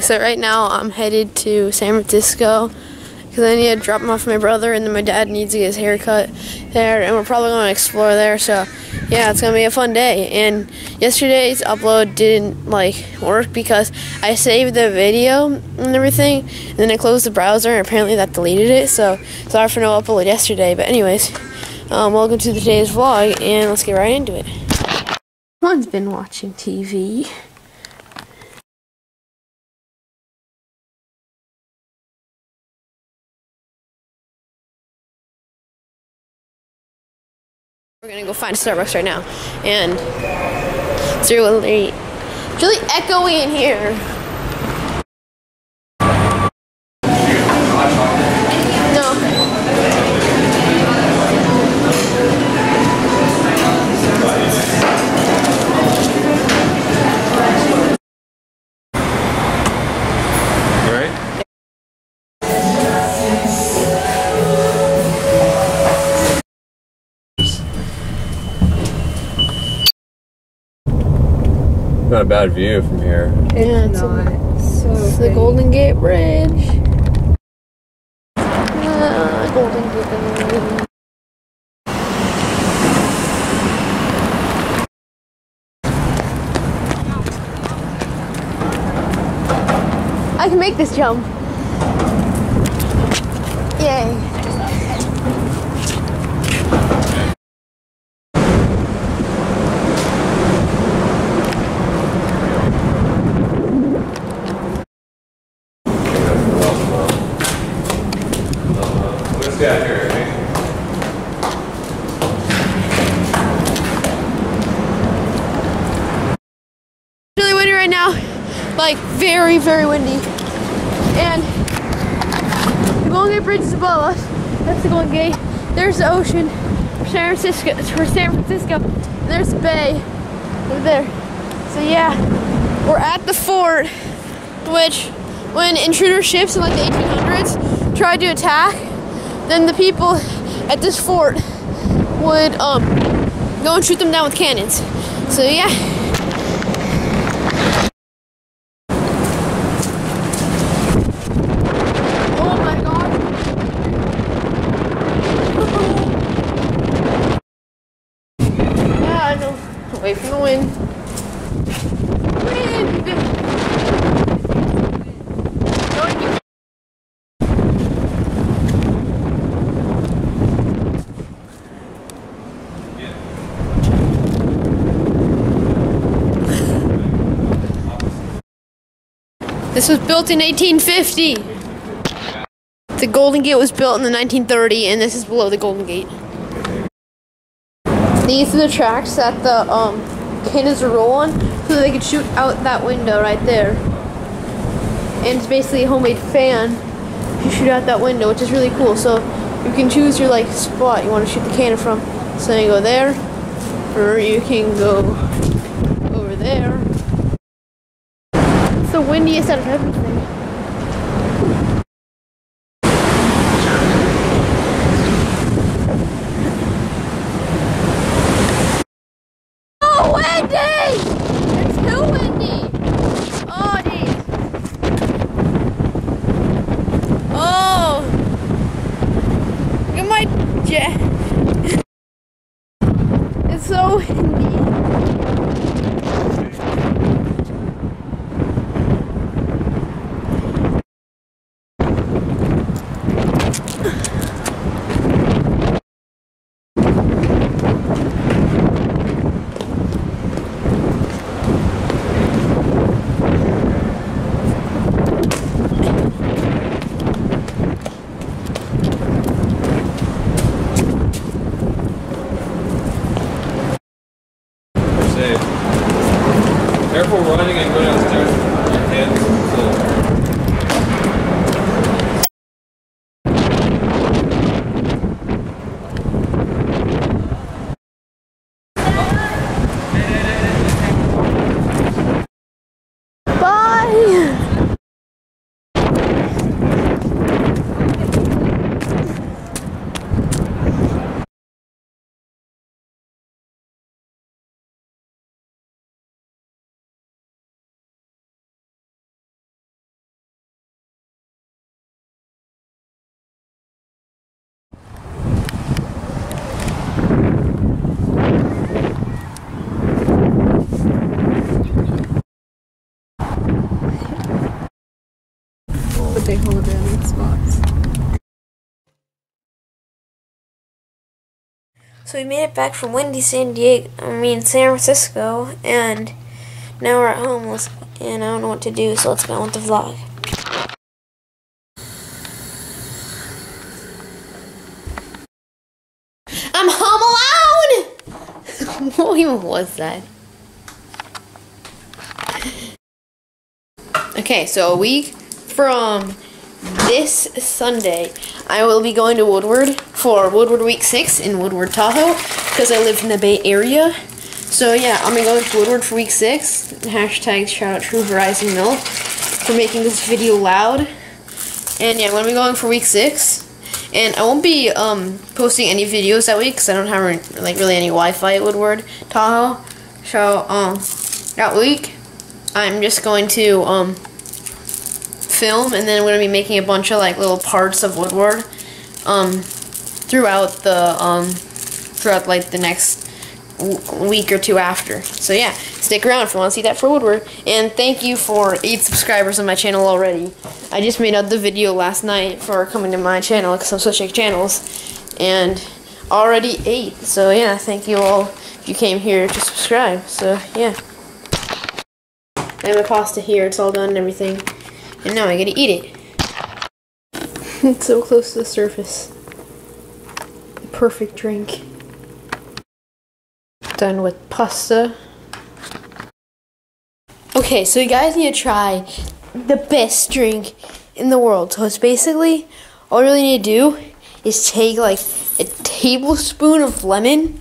So right now I'm headed to San Francisco because I need to drop him off my brother, and then my dad needs to get his hair cut there, and we're probably going to explore there. So yeah, it's gonna be a fun day. And yesterday's upload didn't like work because I saved the video and everything, and then I closed the browser, and apparently that deleted it. So sorry for no upload yesterday. But anyways, um, welcome to today's vlog, and let's get right into it. One's been watching TV. We're gonna go find Starbucks right now, and it's really, really echoey in here. Not a bad view from here. Yeah, it's, a- it's the Golden Gate Bridge. Ah, Golden Gate. I can make this jump. Yay. Let's get here. really windy right now. Like very, very windy. And the Golden Gate Bridge is above us. That's the Golden Gate. There's the ocean for San Francisco. For San Francisco. There's the bay over there. So yeah, we're at the fort, which when intruder ships in like the 1800s tried to attack, then the people at this fort would um go and shoot them down with cannons. So yeah. Oh my god. yeah, I know. Away from the wind. Wind! This was built in 1850. The Golden Gate was built in the 1930, and this is below the Golden Gate. These are the tracks that the um, cannons are rolling, so they can shoot out that window right there. And it's basically a homemade fan you shoot out that window, which is really cool. So you can choose your like spot you want to shoot the cannon from. So you go there, or you can go over there. It's the windiest out of everything. Oh, windy! It's too windy. Oh, geez. Oh. Look at my jet. It's so windy. Say hologramic spots. So we made it back from windy San Diego, I mean San Francisco, and now we're at home, and I don't know what to do, so let's go on with the vlog. I'm home alone! what even was that? Okay, so week from this Sunday, I will be going to Woodward for Woodward Week 6 in Woodward, Tahoe, because I live in the Bay Area. So yeah, I'm going to go to Woodward for Week 6. Hashtag shout out True Horizon Milk for making this video loud. And yeah, I'm going to be going for Week 6. And I won't be um, posting any videos that week because I don't have like really any Wi-Fi at Woodward, Tahoe. So um, that week, I'm just going to um, film and then I'm going to be making a bunch of like little parts of Woodward um, throughout the um, throughout like the next week or two after. So yeah, stick around if you want to see that for Woodward. And thank you for 8 subscribers on my channel already. I just made out the video last night for coming to my channel because I'm switching channels. And already 8. So yeah, thank you all if you came here to subscribe. So yeah. I have my pasta here, it's all done and everything. And now I gotta eat it. it's so close to the surface. The perfect drink. Done with pasta. Okay, so you guys need to try the best drink in the world. So it's basically all you really need to do is take like a tablespoon of lemon,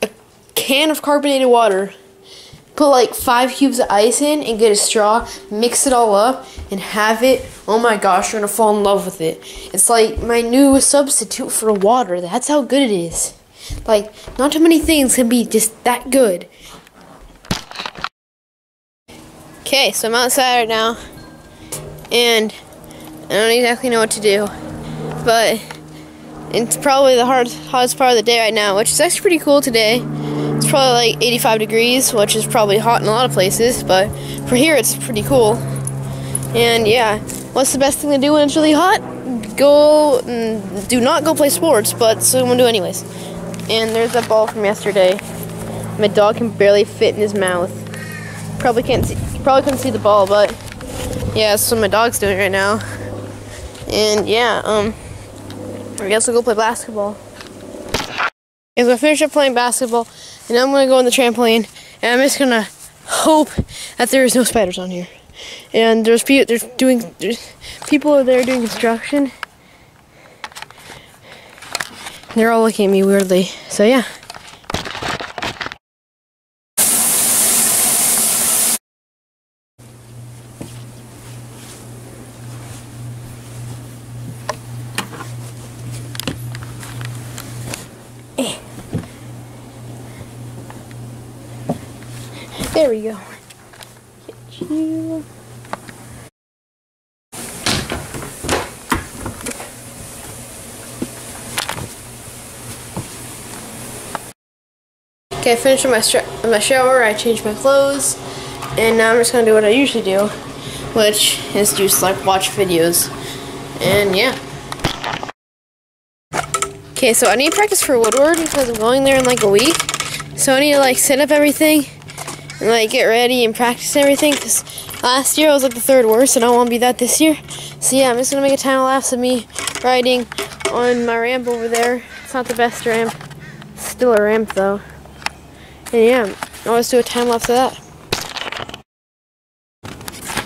a can of carbonated water, put like five cubes of ice in and get a straw, mix it all up and have it. Oh my gosh, you're gonna fall in love with it. It's like my new substitute for water. That's how good it is. Like, not too many things can be just that good. Okay, so I'm outside right now, and I don't exactly know what to do, but it's probably the hard, hottest part of the day right now, which is actually pretty cool today. Probably like 85 degrees, which is probably hot in a lot of places, but for here it's pretty cool. And yeah, what's the best thing to do when it's really hot? Go, mm, do not go play sports, but so I'm gonna do anyways. And there's that ball from yesterday. My dog can barely fit in his mouth. Probably can't see, probably couldn't see the ball, but yeah, that's what my dog's doing right now. And yeah, um, I guess I'll go play basketball. As I finish up playing basketball, and I'm gonna go on the trampoline, and I'm just gonna hope that there is no spiders on here. And there's people, there's doing, there's people are there doing construction. They're all looking at me weirdly. So yeah. There we go. Get you. Okay, I finished my, my shower, I changed my clothes, and now I'm just gonna do what I usually do, which is just like watch videos. And yeah. Okay, so I need to practice for Woodward because I'm going there in like a week. So I need to like set up everything and like get ready and practice everything because last year I was like the third worst and I don't want to be that this year. So yeah, I'm just gonna make a time lapse of me riding on my ramp over there. It's not the best ramp. Still a ramp though. And yeah, I'll just do a time lapse of that.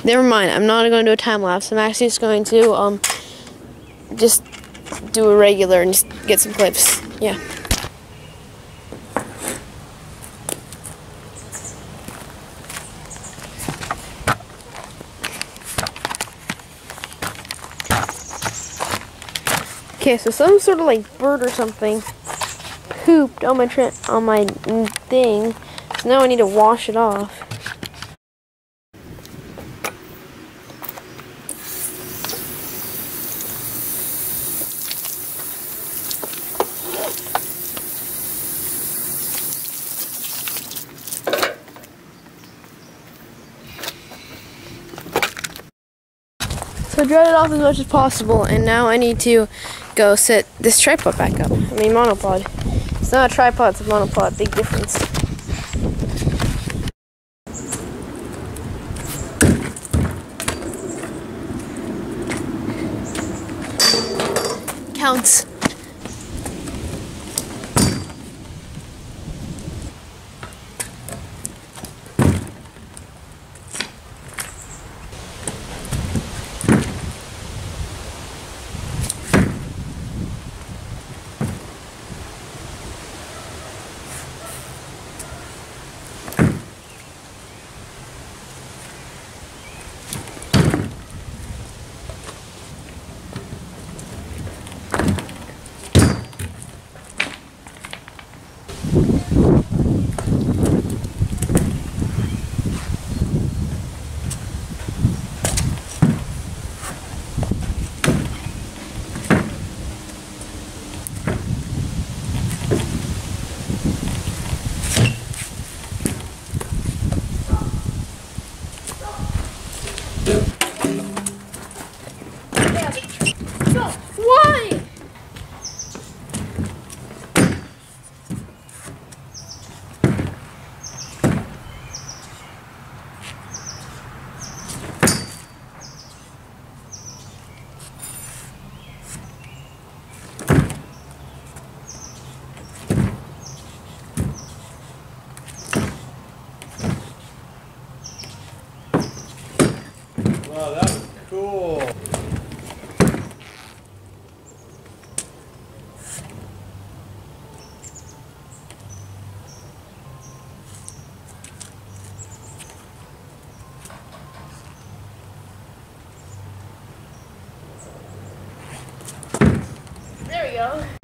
Never mind, I'm not going to do a time lapse. I'm actually just going to um just do a regular and just get some clips. Yeah. Okay, so some sort of like bird or something pooped on my on my thing. So now I need to wash it off. So So dried it off as much as possible, and now I need to go set this tripod back up. I mean monopod. It's not a tripod, it's a monopod. Big difference. Counts. There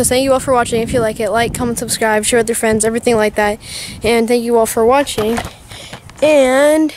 So thank you all for watching. If you like it, like, comment, subscribe, share with your friends, everything like that. And thank you all for watching. And